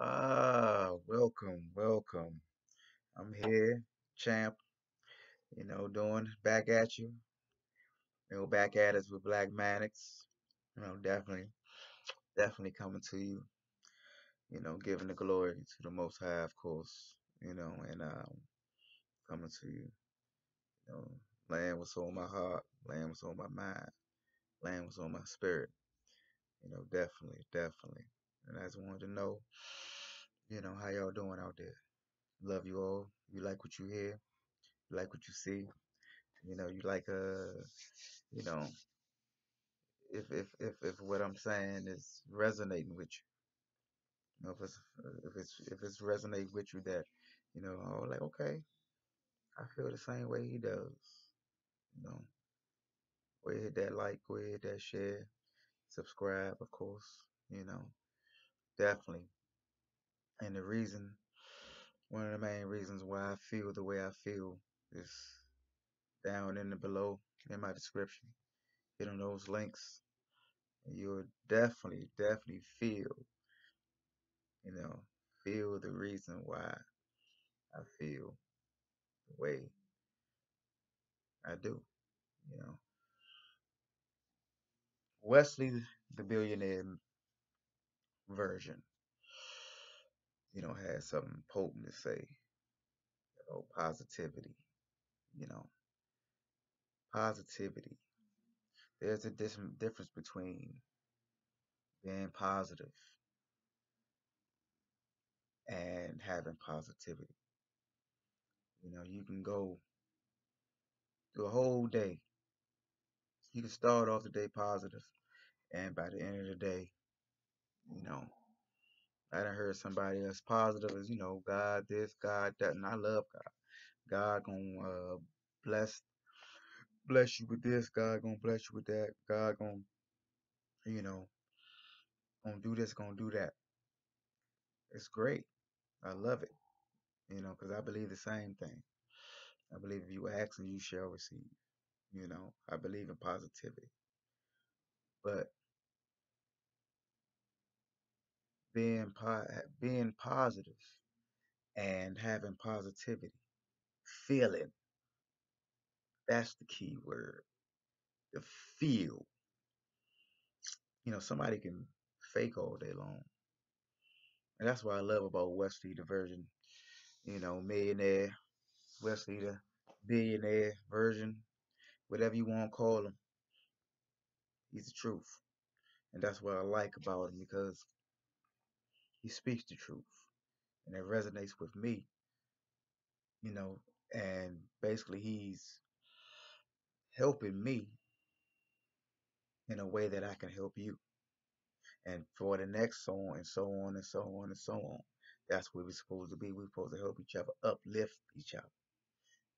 Ah, welcome, welcome. I'm here, champ. You know, doing back at you. You know, back at us with Black Maddox. You know, definitely, definitely coming to you. You know, giving the glory to the Most High, of course. You know, and um, coming to you. You know, laying was on my heart, laying was on my mind, laying was on my spirit. You know, definitely, definitely. And I just wanted to know, you know, how y'all doing out there. Love you all. You like what you hear. You like what you see. You know, you like uh, you know, if if if if what I'm saying is resonating with you. You know, if it's if it's if it's resonating with you that, you know, oh like okay, I feel the same way he does. You know, go ahead hit that like, go ahead hit that share, subscribe, of course. You know, definitely. And the reason, one of the main reasons why I feel the way I feel is down in the below in my description. Hit on those links, you'll definitely, definitely feel, you know, feel the reason why I feel the way I do. You know, Wesley the Billionaire Virgin, you know, has something potent to say about positivity. You know, positivity. There's a dis- difference between being positive and having positivity. You know, you can go through a whole day. You can start off the day positive, and by the end of the day, you know, I done heard somebody as positive as, you know, God this, God that, and I love God. God gonna uh, bless bless you with this, God gonna bless you with that, God gonna, you know, gonna do this, gonna do that. It's great. I love it, you know, because I believe the same thing. I believe if you ask and you shall receive. You know, I believe in positivity. But being po- being positive and having positivity, feeling, that's the key word. The feel. You know, somebody can fake all day long. And that's what I love about Wesley, the Virgin, you know, millionaire, Wesley, the billionaire Virgin, whatever you want to call him. He's the truth. And that's what I like about him because he speaks the truth. And it resonates with me, you know, and basically he's helping me in a way that I can help you. And for the next so on and so on and so on and so on. That's where we're supposed to be. We're supposed to help each other, uplift each other.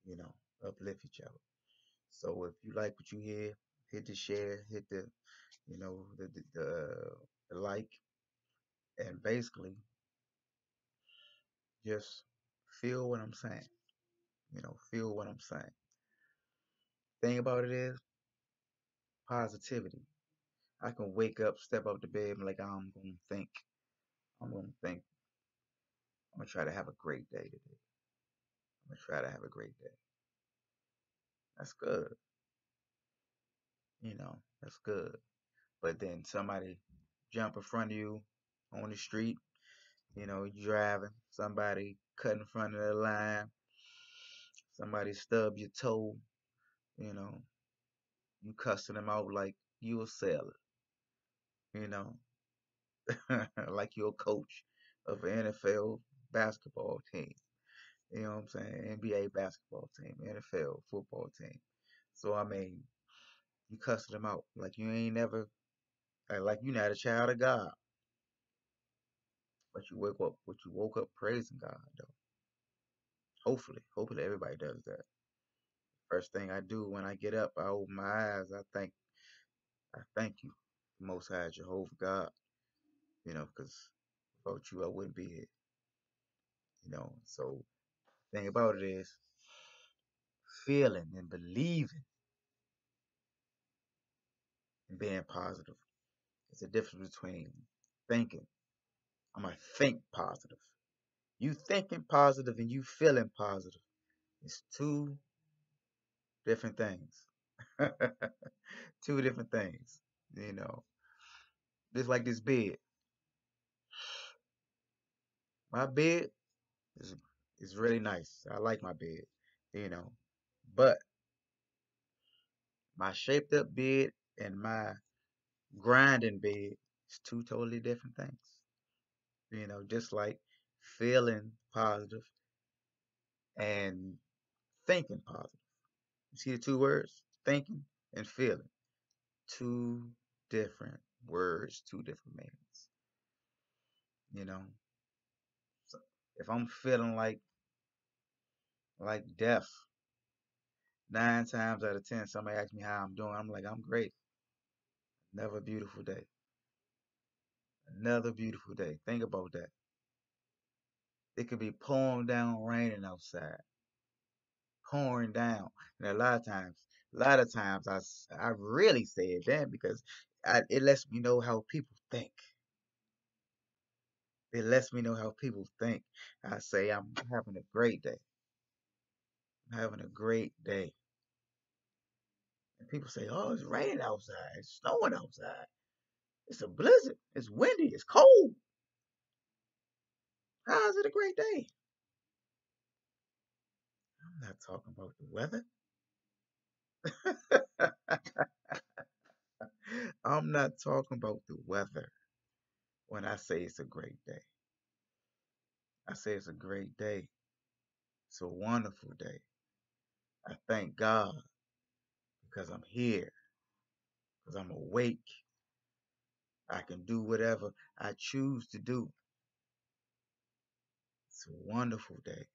You know, uplift each other. So if you like what you hear, hit the share, hit the, you know, the the, the, the like, and basically just feel what I'm saying. You know, feel what I'm saying. Thing about it is positivity. I can wake up, step up to bed, and like I'm gonna think. I'm gonna think. I'm gonna try to have a great day today. I'm gonna try to have a great day. That's good. You know, that's good. But then somebody jump in front of you on the street, you know, driving, somebody cut in front of the line, somebody stub your toe, you know, you cussing them out like you a sailor, you know, like you're a coach of an NFL basketball team. You know what I'm saying? NBA basketball team, NFL football team. So I mean, you cussing them out like you ain't never, like you not a child of God, but you wake up, but you woke up praising God though. Hopefully, hopefully everybody does that. First thing I do when I get up, I open my eyes. I thank, I thank you, Most High Jehovah God. You know, because without you, I wouldn't be here. You know, so thing about it is feeling and believing and being positive. It's a difference between thinking I'm gonna think positive. You thinking positive and you feeling positive. It's two different things. two different things. You know. Just like this bed. My bed is is really nice. I like my bed. You know. But my shaped up bed and my grinding bed is two totally different things. You know, just like feeling positive and thinking positive. You see the two words? Thinking and feeling. Two different words, two different meanings. You know? So if I'm feeling like like death, nine times out of ten, somebody asks me how I'm doing, I'm like, I'm great. Another beautiful day. Another beautiful day. Think about that. It could be pouring down raining outside. Pouring down. And a lot of times, a lot of times I, I really say it then because I, it lets me know how people think. It lets me know how people think. I say I'm having a great day. I'm having a great day. And people say, oh, it's raining outside. It's snowing outside. It's a blizzard. It's windy. It's cold. How is it a great day? I'm not talking about the weather. I'm not talking about the weather when I say it's a great day. I say it's a great day. It's a wonderful day. I thank God because I'm here, because I'm awake. I can do whatever I choose to do. It's a wonderful day.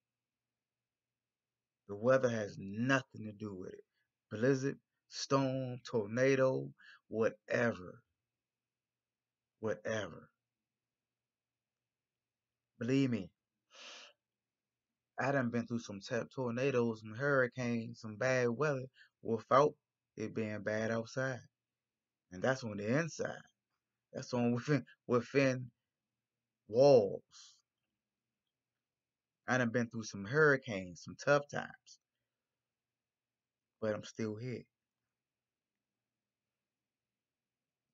The weather has nothing to do with it. Blizzard, storm, tornado, whatever. Whatever. Believe me, I done been through some tornadoes, some hurricanes, some bad weather without it being bad outside. And that's on the inside. That's on within within walls. I done been through some hurricanes, some tough times. But I'm still here.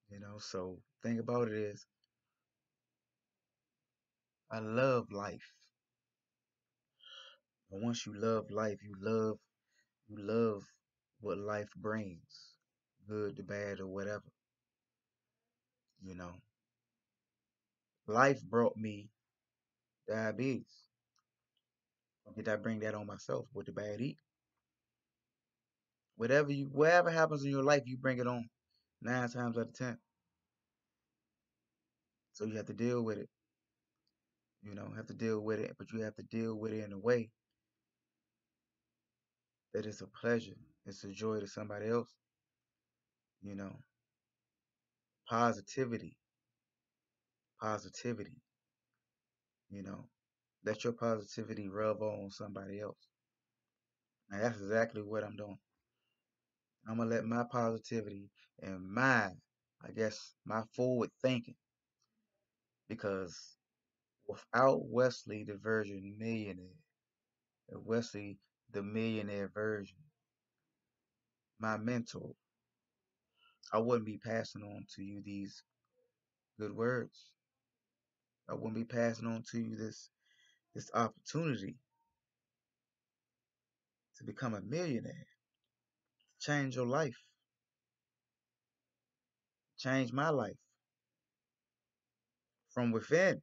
You know, so thing about it is I love life. And once you love life, you love you love what life brings. Good, the bad, or whatever. You know. Life brought me diabetes. Did I bring that on myself with the bad eat? Whatever you whatever happens in your life, you bring it on nine times out of ten. So you have to deal with it. You know, have to deal with it, but you have to deal with it in a way that it's a pleasure, it's a joy to somebody else. You know, positivity, positivity. You know, let your positivity rub on somebody else. And that's exactly what I'm doing. I'm gonna let my positivity and my, I guess, my forward thinking, because without Wesley, the Virgin Millionaire, and Wesley, the Millionaire Virgin, my mentor, I wouldn't be passing on to you these good words. I wouldn't be passing on to you this this opportunity to become a millionaire, change your life, change my life from within.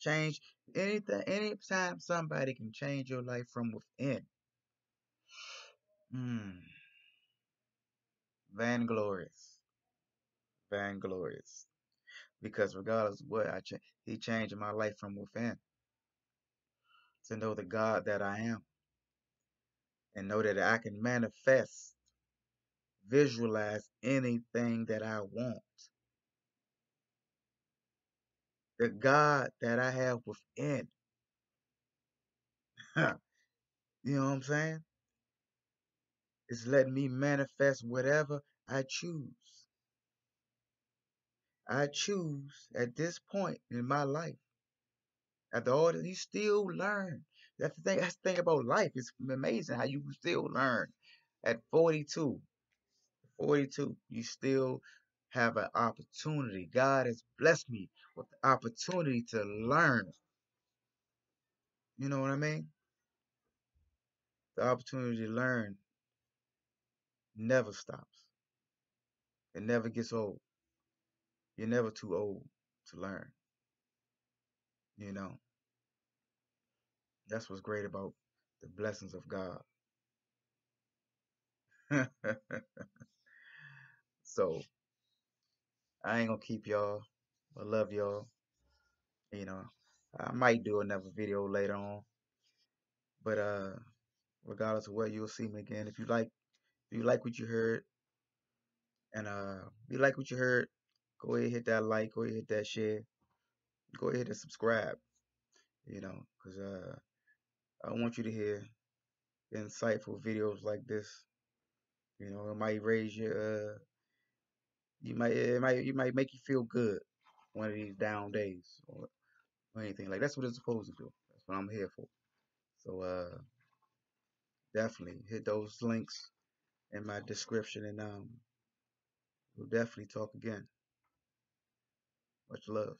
Change anything, anytime somebody can change your life from within. Hmm. Vainglorious. Vainglorious. Because regardless of what I he changed my life from within. To know the God that I am. And know that I can manifest, visualize anything that I want. The God that I have within. you know what I'm saying? It's letting me manifest whatever I choose. I choose at this point in my life, after all that, you still learn. That's the thing. That's the thing about life. It's amazing how you still learn. At 42, 42, you still have an opportunity. God has blessed me with the opportunity to learn. You know what I mean? The opportunity to learn never stops. It never gets old. You're never too old to learn. You know, that's what's great about the blessings of God. so I ain't gonna keep y'all. I love y'all. You know, I might do another video later on. But uh regardless of what you'll see me again. If you like if you like what you heard and uh if you like what you heard, go ahead hit that like, go ahead hit that share, go ahead and subscribe. You know, because uh I want you to hear insightful videos like this. You know, it might raise your uh you might it might you might make you feel good one of these down days or, or anything. Like that's what it's supposed to do. That's what I'm here for. So uh definitely hit those links in my description and um we'll definitely talk again. Much love.